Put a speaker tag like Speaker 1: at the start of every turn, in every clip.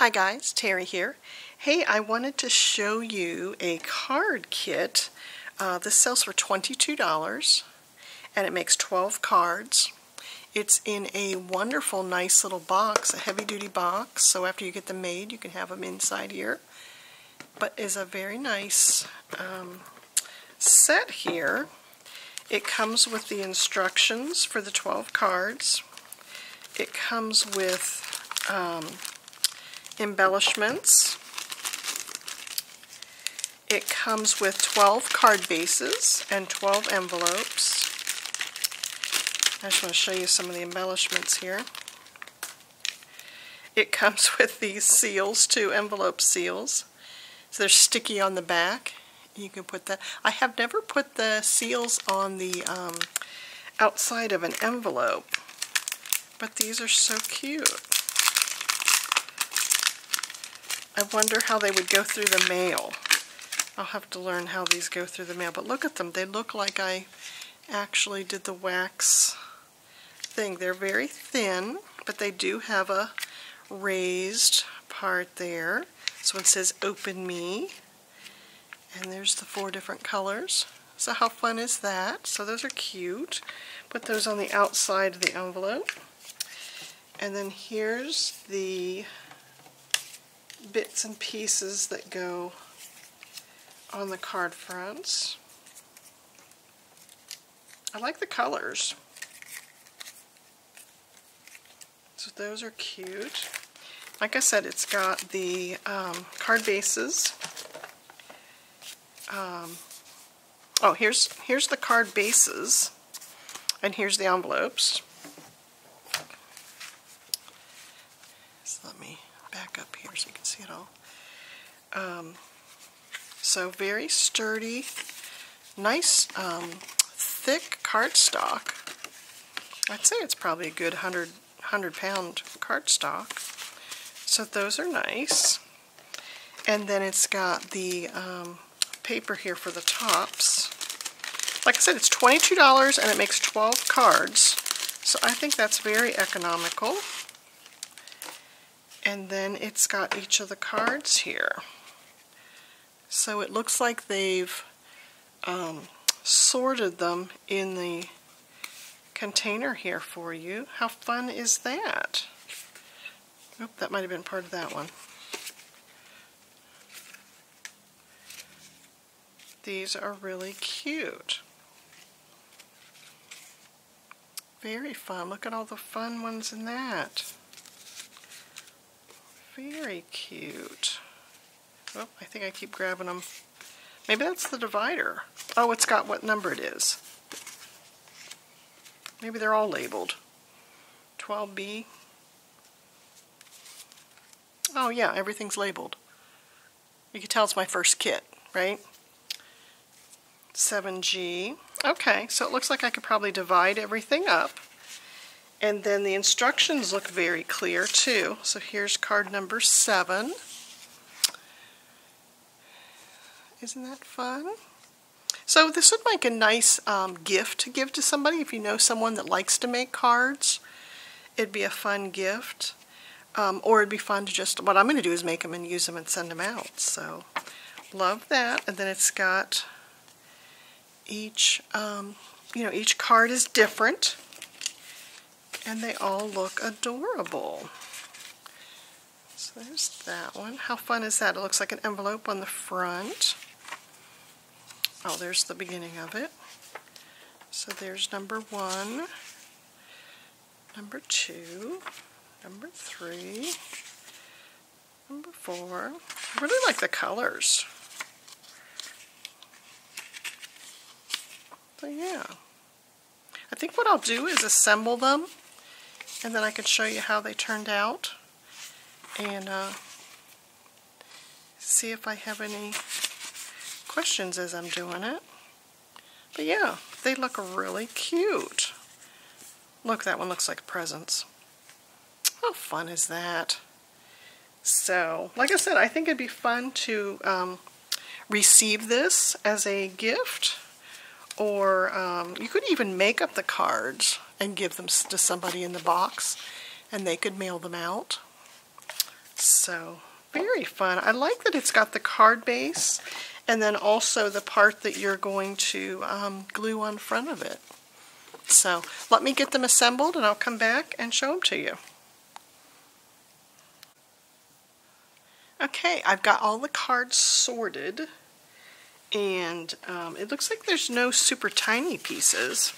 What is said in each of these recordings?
Speaker 1: Hi guys, Terry here. Hey, I wanted to show you a card kit. Uh, this sells for $22 and it makes 12 cards. It's in a wonderful, nice little box, a heavy-duty box, so after you get them made, you can have them inside here. But is a very nice um, set here. It comes with the instructions for the 12 cards. It comes with um, embellishments. It comes with 12 card bases and 12 envelopes. I just want to show you some of the embellishments here. It comes with these seals too, envelope seals. So they're sticky on the back. You can put that. I have never put the seals on the um, outside of an envelope, but these are so cute. I wonder how they would go through the mail. I'll have to learn how these go through the mail. But look at them. They look like I actually did the wax thing. They're very thin, but they do have a raised part there. This one says Open Me. And there's the four different colors. So how fun is that? So those are cute. Put those on the outside of the envelope. And then here's the bits and pieces that go on the card fronts. I like the colors. So those are cute. Like I said, it's got the um, card bases. Um, oh, here's here's the card bases, and here's the envelopes. Back up here so you can see it all. Um, so very sturdy, nice um, thick cardstock. I'd say it's probably a good 100, 100 pound cardstock. So those are nice. And then it's got the um, paper here for the tops. Like I said, it's $22 and it makes 12 cards. So I think that's very economical. And then it's got each of the cards here. So it looks like they've um, sorted them in the container here for you. How fun is that? Oop, that might have been part of that one. These are really cute. Very fun. Look at all the fun ones in that. Very cute. Oh, I think I keep grabbing them. Maybe that's the divider. Oh, it's got what number it is. Maybe they're all labeled. 12B. Oh yeah, everything's labeled. You can tell it's my first kit, right? 7G. Okay, so it looks like I could probably divide everything up. And then the instructions look very clear too. So here's card number seven. Isn't that fun? So this would make a nice um, gift to give to somebody if you know someone that likes to make cards. It'd be a fun gift. Um, or it'd be fun to just, what I'm going to do is make them and use them and send them out. So love that. And then it's got each, um, you know, each card is different and they all look adorable. So there's that one. How fun is that? It looks like an envelope on the front. Oh, there's the beginning of it. So there's number one, number two, number three, number four. I really like the colors. So yeah. I think what I'll do is assemble them and then I can show you how they turned out and uh, see if I have any questions as I'm doing it. But yeah, they look really cute. Look, that one looks like presents. How fun is that? So, like I said, I think it'd be fun to um, receive this as a gift or um, you could even make up the cards and give them to somebody in the box and they could mail them out. So, very fun. I like that it's got the card base and then also the part that you're going to um, glue on front of it. So let me get them assembled and I'll come back and show them to you. Okay, I've got all the cards sorted and um, it looks like there's no super tiny pieces.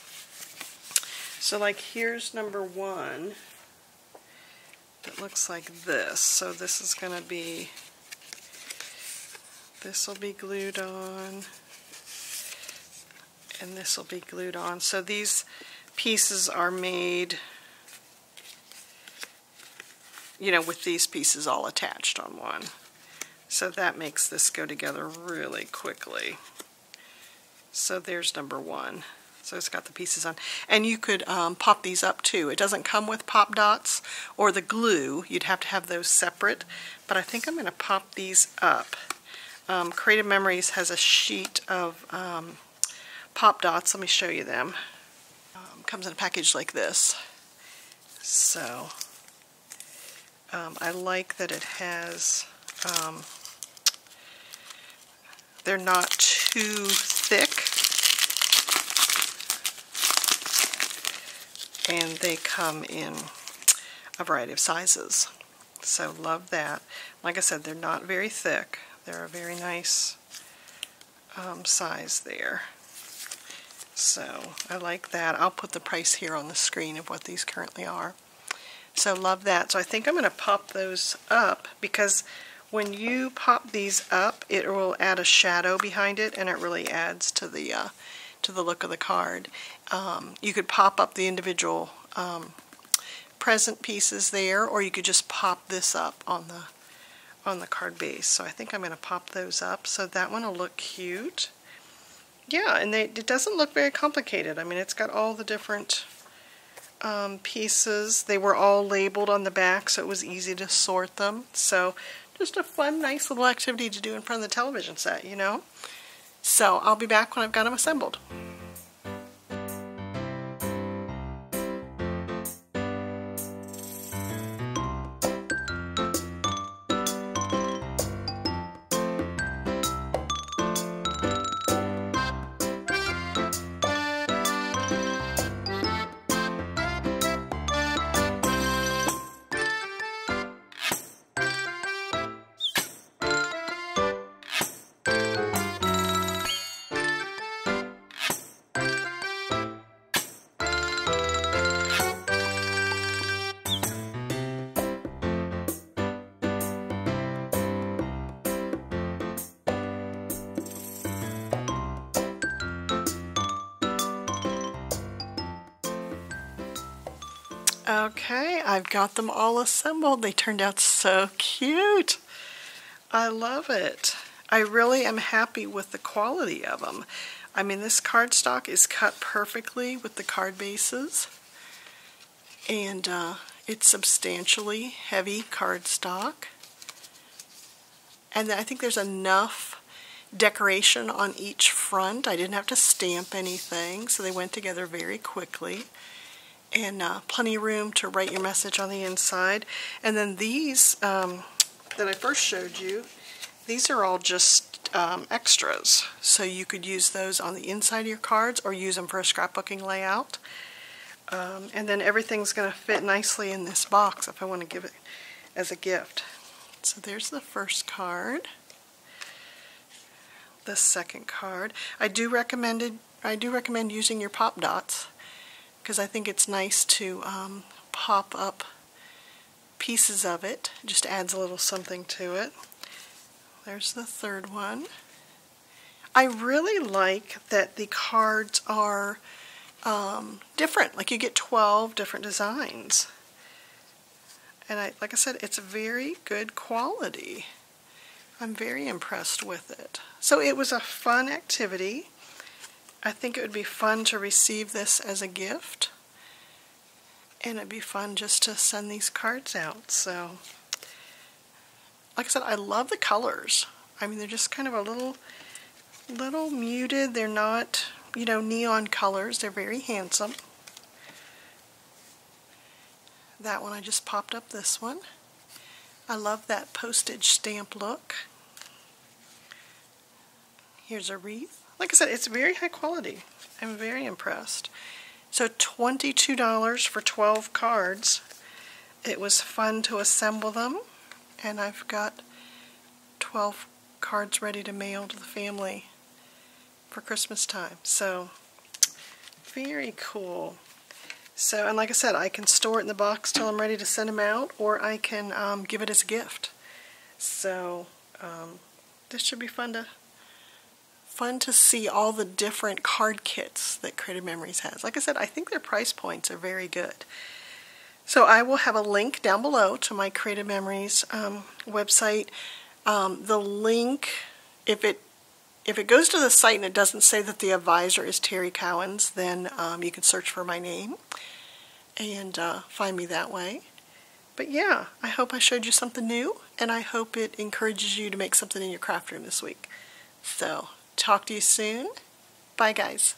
Speaker 1: So like here's number one. that looks like this. So this is going to be, this will be glued on and this will be glued on. So these pieces are made, you know, with these pieces all attached on one. So that makes this go together really quickly. So there's number one. So it's got the pieces on. And you could um, pop these up too. It doesn't come with pop dots or the glue. You'd have to have those separate. But I think I'm going to pop these up. Um, Creative Memories has a sheet of um, pop dots. Let me show you them. Um, comes in a package like this. So um, I like that it has, um, they're not too thick. And they come in a variety of sizes. So love that. Like I said, they're not very thick. They're a very nice um, size there. So I like that. I'll put the price here on the screen of what these currently are. So love that. So I think I'm going to pop those up because when you pop these up, it will add a shadow behind it and it really adds to the uh, to the look of the card. Um, you could pop up the individual um, present pieces there or you could just pop this up on the on the card base. So I think I'm going to pop those up so that one will look cute. Yeah, and they, it doesn't look very complicated. I mean, it's got all the different um, pieces. They were all labeled on the back, so it was easy to sort them. So just a fun, nice little activity to do in front of the television set, you know? So I'll be back when I've got them assembled. Okay, I've got them all assembled. They turned out so cute. I love it. I really am happy with the quality of them. I mean, this cardstock is cut perfectly with the card bases. And uh, it's substantially heavy cardstock. And I think there's enough decoration on each front. I didn't have to stamp anything, so they went together very quickly and uh, plenty of room to write your message on the inside. And then these um, that I first showed you, these are all just um, extras. So you could use those on the inside of your cards or use them for a scrapbooking layout. Um, and then everything's going to fit nicely in this box if I want to give it as a gift. So there's the first card. The second card. I do recommend it, I do recommend using your pop dots because I think it's nice to um, pop up pieces of it. it. Just adds a little something to it. There's the third one. I really like that the cards are um, different. Like you get 12 different designs. And I, like I said, it's very good quality. I'm very impressed with it. So it was a fun activity. I think it would be fun to receive this as a gift. And it'd be fun just to send these cards out. So, like I said, I love the colors. I mean, they're just kind of a little, little muted. They're not, you know, neon colors. They're very handsome. That one, I just popped up this one. I love that postage stamp look. Here's a wreath. Like I said, it's very high quality. I'm very impressed. So $22 for 12 cards. It was fun to assemble them, and I've got 12 cards ready to mail to the family for Christmas time. So, very cool. So, and like I said, I can store it in the box till I'm ready to send them out, or I can um, give it as a gift. So, um, this should be fun to fun to see all the different card kits that Creative Memories has. Like I said, I think their price points are very good. So I will have a link down below to my Creative Memories um, website. Um, the link, if it if it goes to the site and it doesn't say that the advisor is Terry Cowans, then um, you can search for my name and uh, find me that way. But yeah, I hope I showed you something new, and I hope it encourages you to make something in your craft room this week. So, talk to you soon. Bye, guys.